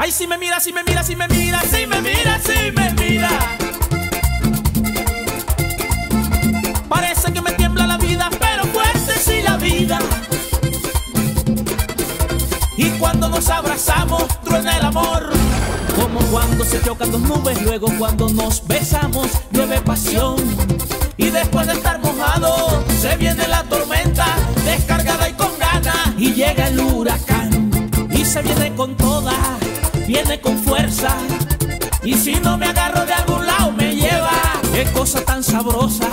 Ay, si me mira, si me mira, si me mira, si me mira, si me mira. Parece que me tiembla la vida, pero fuerte sí la vida. Y cuando nos abrazamos, truena el amor. Como cuando se chocan dos nubes, luego cuando nos besamos, llueve pasión. Y después de estar mojado, se viene la tormenta, descargada y con ganas, y llega el huracán. Y se viene con toda, viene con fuerza. Y si no me agarro de algún lado, me lleva. Qué cosa tan sabrosa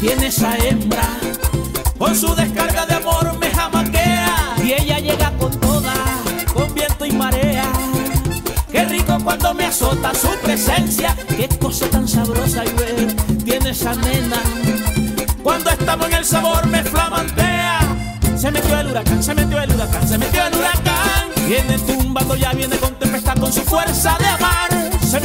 tiene esa hembra. Con su descarga de amor me jamaquea. Y ella llega con toda, con viento y marea. Qué rico cuando me azota su presencia. Qué cosa tan sabrosa y ver tiene esa nena. Cuando estamos en el sabor me flamantea. Se metió el huracán, se metió el huracán, se metió el huracán. Viene tumbando, ya viene con con su fuerza de amar. Se